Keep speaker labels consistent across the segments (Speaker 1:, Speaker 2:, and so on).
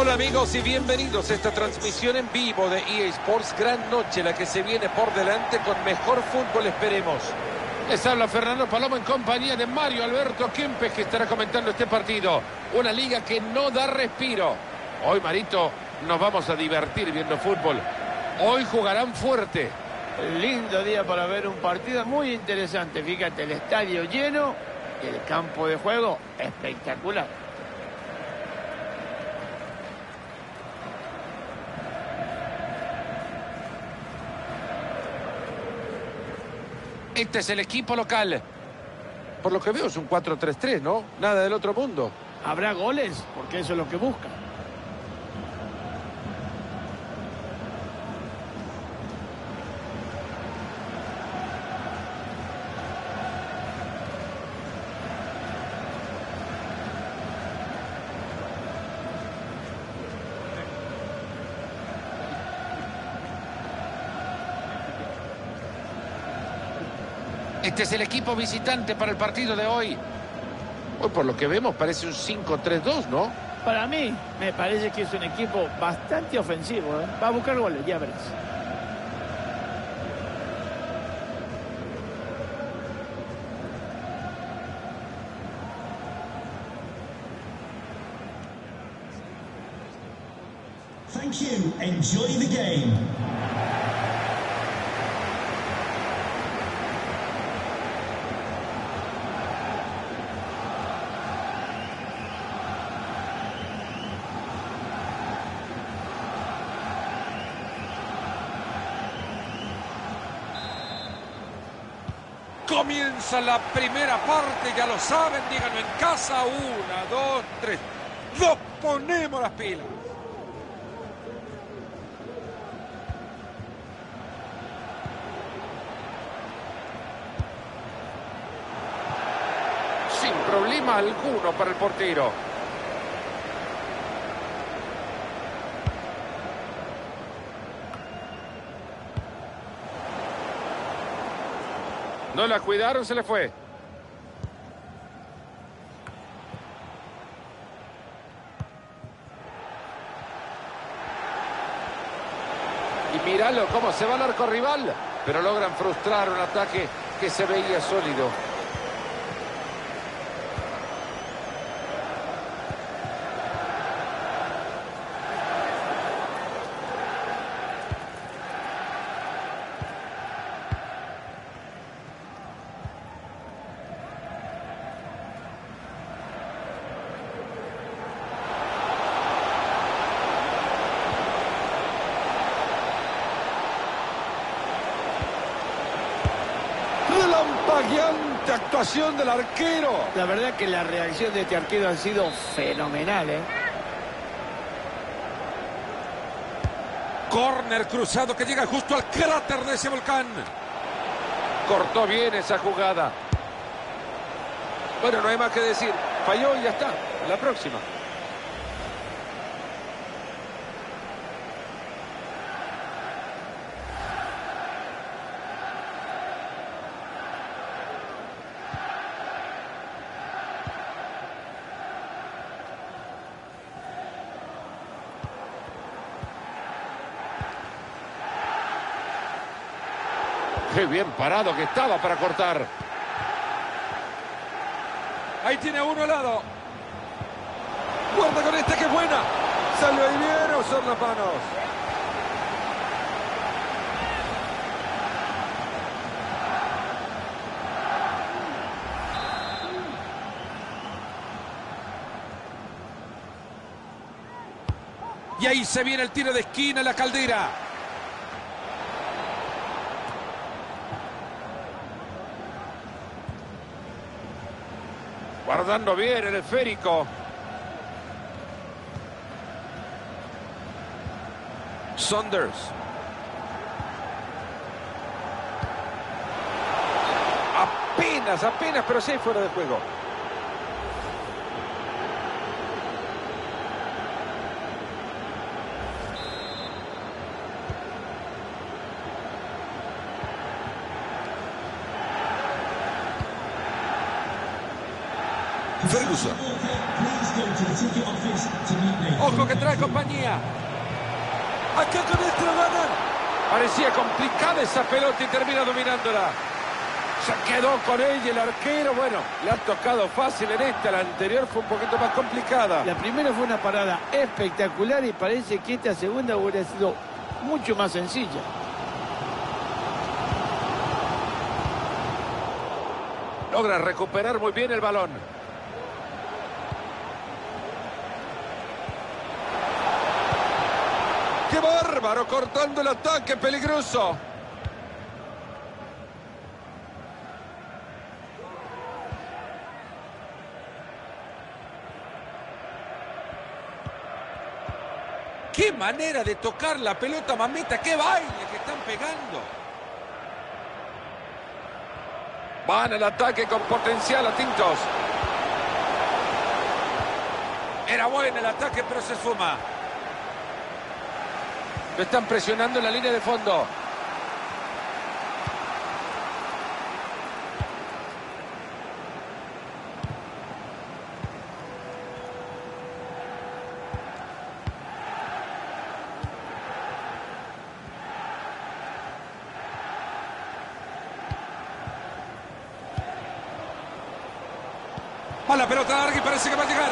Speaker 1: Hola amigos y bienvenidos a esta transmisión en vivo de EA Sports. Gran noche la que se viene por delante con mejor fútbol, esperemos.
Speaker 2: Les habla Fernando Palomo en compañía de Mario Alberto Kempes que estará comentando este partido. Una liga que no da respiro. Hoy, Marito, nos vamos a divertir viendo fútbol. Hoy jugarán fuerte.
Speaker 3: Lindo día para ver un partido muy interesante. Fíjate, el estadio lleno, el campo de juego espectacular.
Speaker 2: Este es el equipo local. Por lo que veo es un 4-3-3, ¿no? Nada del otro mundo.
Speaker 3: ¿Habrá goles? Porque eso es lo que busca.
Speaker 2: Este es el equipo visitante para el partido de hoy. Hoy, por lo que vemos, parece un 5-3-2, ¿no?
Speaker 3: Para mí, me parece que es un equipo bastante ofensivo. ¿eh? Va a buscar goles, ya verás.
Speaker 4: Thank you. Enjoy the game.
Speaker 1: Comienza la primera parte, ya lo saben, díganlo en casa. Una, dos, tres. ¡Nos ponemos las pilas!
Speaker 2: Sin problema alguno para el portero. No la cuidaron, se le fue. Y míralo cómo se va al arco rival. Pero logran frustrar un ataque que se veía sólido.
Speaker 1: Relampagueante actuación del arquero.
Speaker 3: La verdad que la reacción de este arquero ha sido fenomenal. ¿eh?
Speaker 1: Corner cruzado que llega justo al cráter de ese volcán.
Speaker 2: Cortó bien esa jugada.
Speaker 1: Bueno, no hay más que decir. Falló y ya está. La próxima.
Speaker 2: Qué bien parado que estaba para cortar.
Speaker 1: Ahí tiene uno al lado. Guarda con este que es buena. Salió ahí bien o son las manos. Y ahí se viene el tiro de esquina, la caldera.
Speaker 2: Guardando bien el esférico.
Speaker 1: Saunders. Apenas, apenas, pero sí fuera de juego. Ojo que trae compañía. Acá con esto ganan. Parecía complicada esa pelota y termina dominándola. Se quedó con ella el arquero. Bueno, le ha tocado fácil en esta. La anterior fue un poquito más complicada.
Speaker 3: La primera fue una parada espectacular y parece que esta segunda hubiera sido mucho más sencilla.
Speaker 1: Logra recuperar muy bien el balón. ¡Qué bárbaro! Cortando el ataque peligroso. ¡Qué manera de tocar la pelota, mamita! ¡Qué baile que están pegando! Van al ataque con potencial a Tintos. Era bueno el ataque, pero se suma. Lo están presionando en la línea de fondo. Va la pelota larga y parece que va a llegar.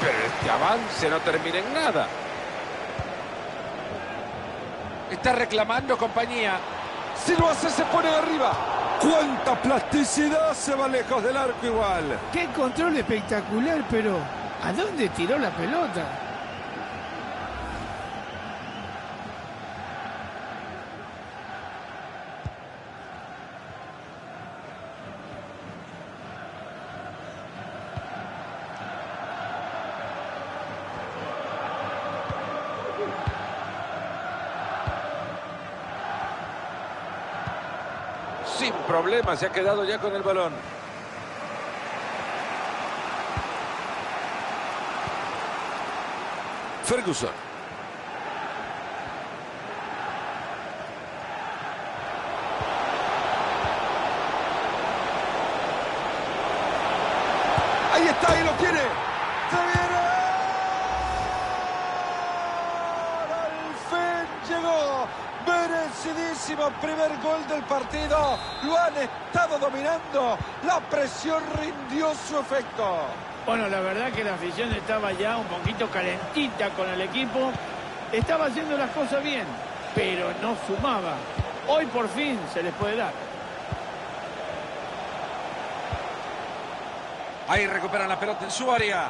Speaker 1: Pero este avance no termina en nada. Está reclamando compañía. Si lo hace se pone arriba. ¡Cuánta plasticidad! Se va lejos del arco igual.
Speaker 3: Qué control espectacular, pero ¿a dónde tiró la pelota?
Speaker 1: Sin problema se ha quedado ya con el balón. Ferguson. Merecidísimo primer gol del partido. Lo han estado dominando. La presión rindió su efecto.
Speaker 3: Bueno, la verdad que la afición estaba ya un poquito calentita con el equipo. Estaba haciendo las cosas bien, pero no sumaba. Hoy por fin se les puede dar.
Speaker 1: Ahí recuperan la pelota en su área.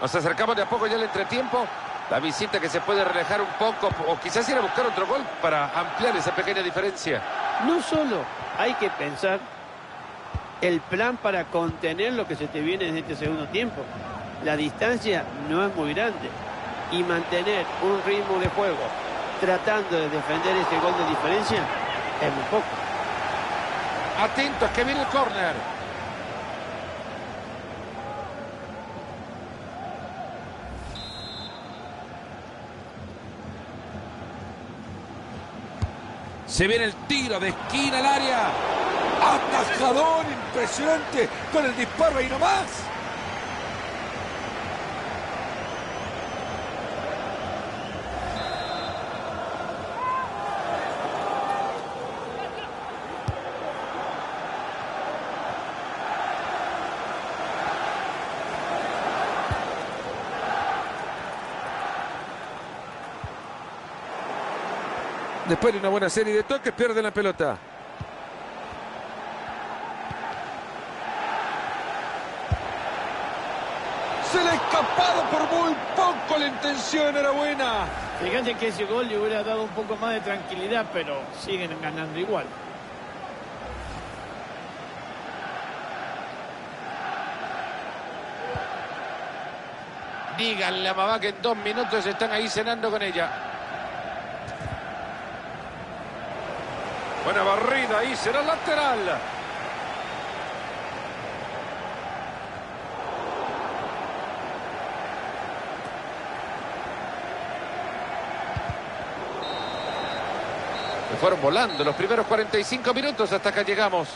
Speaker 1: Nos acercamos de a poco ya al entretiempo. La visita que se puede relajar un poco o quizás ir a buscar otro gol para ampliar esa pequeña diferencia.
Speaker 5: No solo hay que pensar el plan para contener lo que se te viene en este segundo tiempo. La distancia no es muy grande y mantener un ritmo de juego tratando de defender ese gol de diferencia es muy poco.
Speaker 2: Atentos que viene el córner.
Speaker 1: Se viene el tiro de esquina al área. Atajador impresionante con el disparo ahí nomás. Después de una buena serie de toques, pierde la pelota. Se le ha escapado por muy poco la intención, era buena.
Speaker 3: Fíjate que ese gol le hubiera dado un poco más de tranquilidad, pero siguen ganando igual.
Speaker 2: Díganle a mamá que en dos minutos están ahí cenando con ella.
Speaker 1: Buena barrida ahí, será lateral.
Speaker 2: fueron volando los primeros 45 minutos hasta acá llegamos.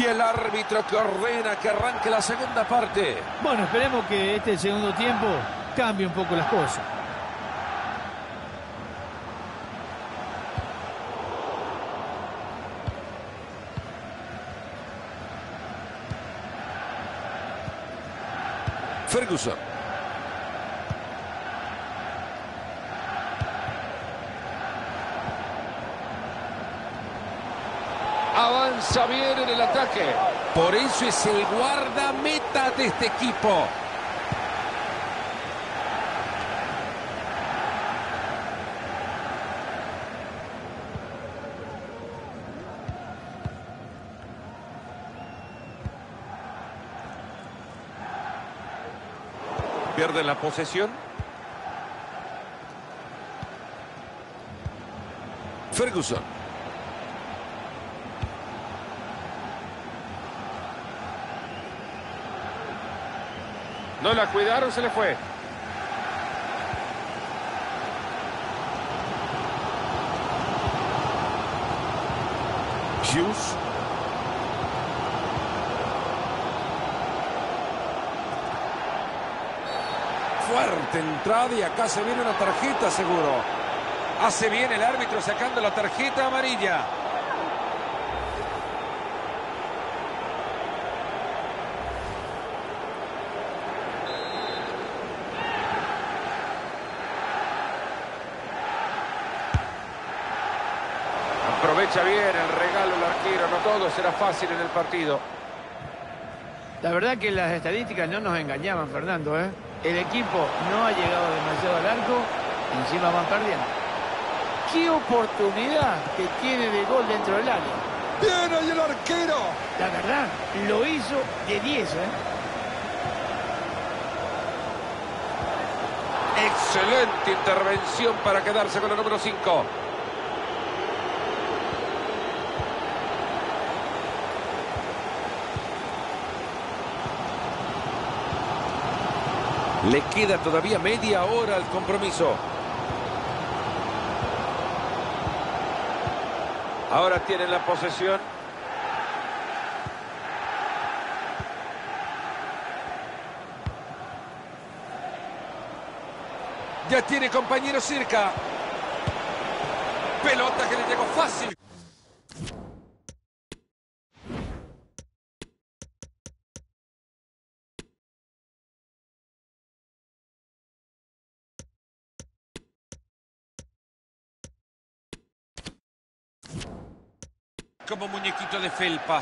Speaker 1: Y el árbitro que ordena que arranque la segunda parte.
Speaker 3: Bueno, esperemos que este segundo tiempo cambie un poco las cosas.
Speaker 1: Ferguson.
Speaker 2: Avanza en el ataque.
Speaker 1: Por eso es el guardameta de este equipo.
Speaker 2: Pierden la posesión.
Speaker 1: Ferguson.
Speaker 2: No la cuidaron, se le fue.
Speaker 1: Hughes. Fuerte entrada y acá se viene una tarjeta seguro. Hace bien el árbitro sacando la tarjeta amarilla.
Speaker 2: Aprovecha bien el regalo el arquero. No todo será fácil en el partido.
Speaker 3: La verdad que las estadísticas no nos engañaban, Fernando. ¿eh? El equipo no ha llegado demasiado al arco encima van perdiendo. ¡Qué oportunidad que tiene de gol dentro del área!
Speaker 1: ¡Bien ahí el arquero!
Speaker 3: La verdad, lo hizo de 10. ¿eh?
Speaker 2: Excelente intervención para quedarse con el número 5.
Speaker 1: Le queda todavía media hora al compromiso.
Speaker 2: Ahora tienen la posesión.
Speaker 1: Ya tiene compañero cerca. Pelota que le llegó fácil. Como muñequito de felpa.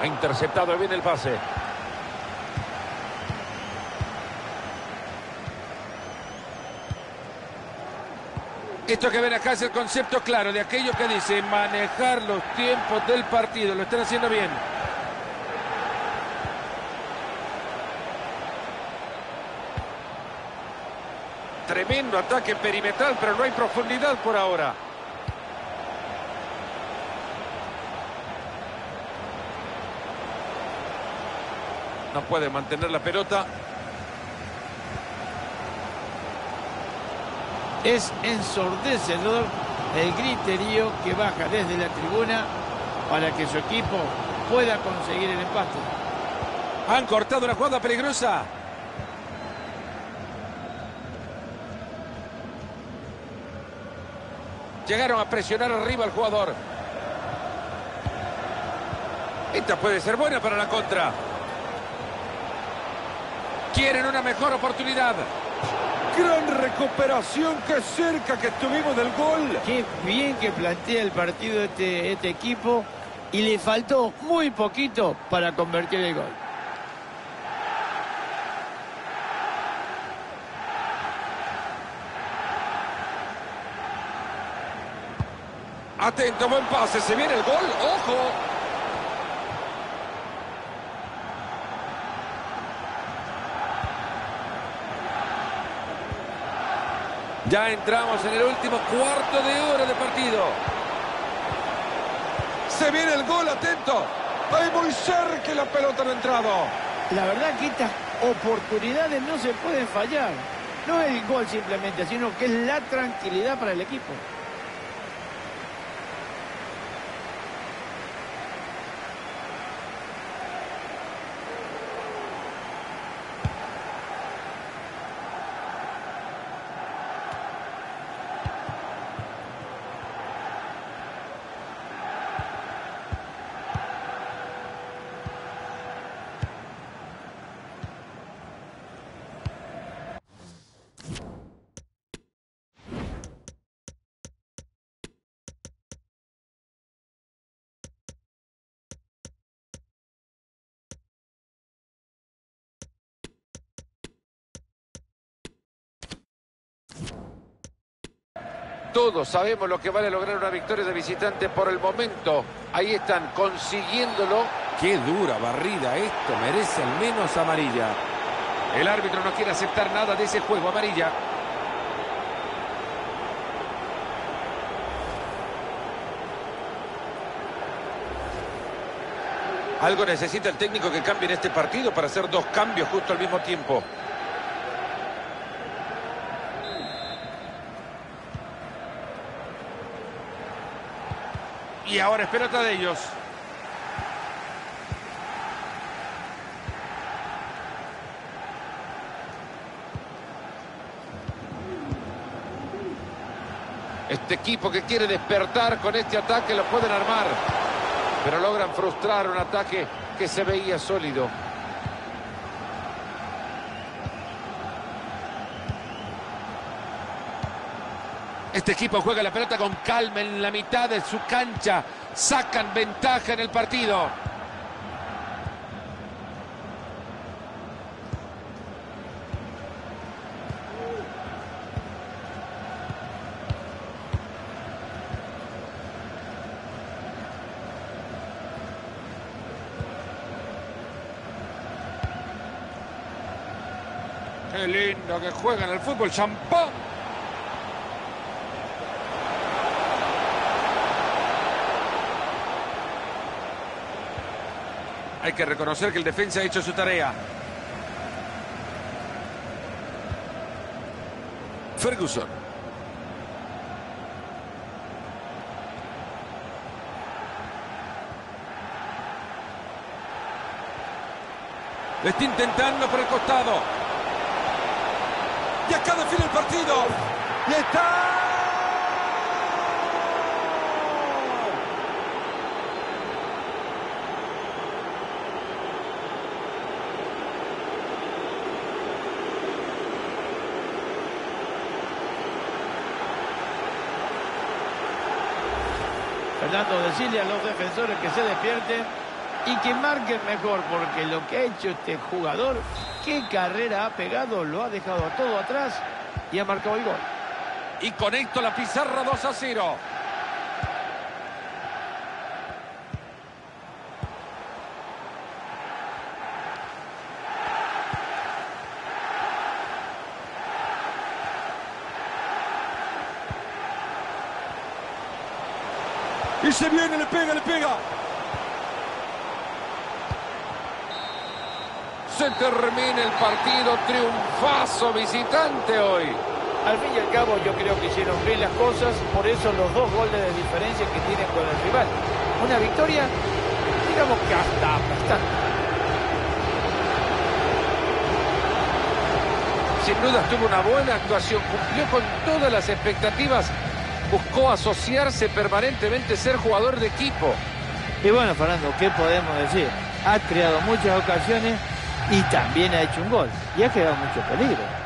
Speaker 2: Ha interceptado bien el pase.
Speaker 1: Esto que ven acá es el concepto claro de aquello que dice manejar los tiempos del partido. Lo están haciendo bien.
Speaker 2: Tremendo ataque perimetral, pero no hay profundidad por ahora.
Speaker 1: No puede mantener la pelota.
Speaker 3: Es ensordecedor el griterío que baja desde la tribuna para que su equipo pueda conseguir el empate.
Speaker 1: Han cortado una jugada peligrosa.
Speaker 2: Llegaron a presionar arriba al jugador.
Speaker 1: Esta puede ser buena para la contra. Quieren una mejor oportunidad. Gran recuperación, qué cerca que estuvimos del gol.
Speaker 3: Qué bien que plantea el partido este, este equipo y le faltó muy poquito para convertir el gol.
Speaker 1: Atento, buen pase, se viene el gol, ojo. Ya entramos en el último cuarto de hora de partido. Se viene el gol, atento. Ahí muy cerca la pelota no ha entrado.
Speaker 3: La verdad que estas oportunidades no se pueden fallar. No es el gol simplemente, sino que es la tranquilidad para el equipo.
Speaker 2: Todos sabemos lo que vale lograr una victoria de visitante por el momento. Ahí están consiguiéndolo.
Speaker 1: Qué dura barrida esto, merece al menos amarilla.
Speaker 2: El árbitro no quiere aceptar nada de ese juego amarilla.
Speaker 1: Algo necesita el técnico que cambie en este partido para hacer dos cambios justo al mismo tiempo.
Speaker 2: Y ahora es pelota de ellos. Este equipo que quiere despertar con este ataque lo pueden armar. Pero logran frustrar un ataque que se veía sólido. Este equipo juega la pelota con calma en la mitad de su cancha. Sacan ventaja en el partido. Qué lindo que juegan el fútbol champán.
Speaker 1: Hay que reconocer que el defensa ha hecho su tarea. Ferguson. Está intentando por el costado. Y acá define el partido. Y está.
Speaker 3: Fernando, decirle a los defensores que se despierten y que marquen mejor, porque lo que ha hecho este jugador, qué carrera ha pegado, lo ha dejado todo atrás y ha marcado el gol.
Speaker 1: Y conecto la pizarra 2 a 0. Se viene, le pega, le pega.
Speaker 2: Se termina el partido, triunfazo visitante hoy.
Speaker 3: Al fin y al cabo yo creo que hicieron bien las cosas, por eso los dos goles de diferencia que tienen con el rival. Una victoria, digamos que hasta bastante.
Speaker 2: Sin duda tuvo una buena actuación, cumplió con todas las expectativas, buscó asociarse permanentemente, ser jugador de equipo.
Speaker 3: Y bueno, Fernando, ¿qué podemos decir? Ha creado muchas ocasiones y también ha hecho un gol. Y ha creado mucho peligro.